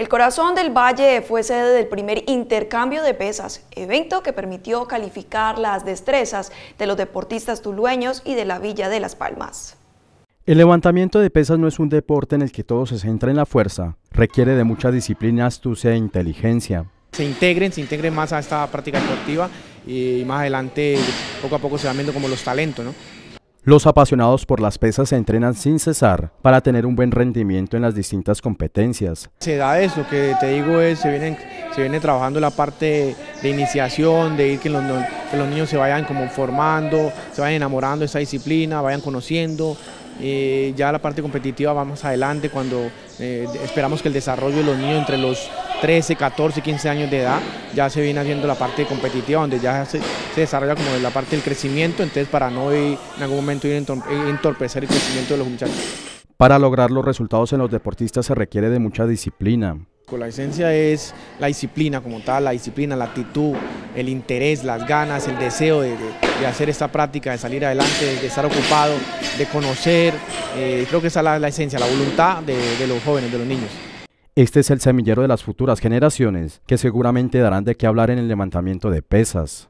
El corazón del Valle fue sede del primer intercambio de pesas, evento que permitió calificar las destrezas de los deportistas tulueños y de la Villa de Las Palmas. El levantamiento de pesas no es un deporte en el que todo se centra en la fuerza, requiere de mucha disciplina, astucia e inteligencia. Se integren, se integren más a esta práctica deportiva y más adelante poco a poco se van viendo como los talentos, ¿no? Los apasionados por las pesas se entrenan sin cesar para tener un buen rendimiento en las distintas competencias. Se da eso, que te digo es, se viene, se viene trabajando la parte de iniciación, de ir que los, que los niños se vayan como formando, se vayan enamorando de esa disciplina, vayan conociendo, eh, ya la parte competitiva vamos adelante cuando eh, esperamos que el desarrollo de los niños entre los 13, 14, 15 años de edad ya se viene haciendo la parte competitiva donde ya se, desarrolla como la parte del crecimiento, entonces para no en algún momento ir entorpecer el crecimiento de los muchachos. Para lograr los resultados en los deportistas se requiere de mucha disciplina. La esencia es la disciplina como tal, la disciplina, la actitud, el interés, las ganas, el deseo de, hacer esta práctica, de salir adelante, de estar ocupado, de conocer. Eh, creo que esa es la, esencia, la voluntad de los jóvenes, de los niños. Este es el semillero de las futuras generaciones que seguramente darán de qué hablar en el levantamiento de pesas.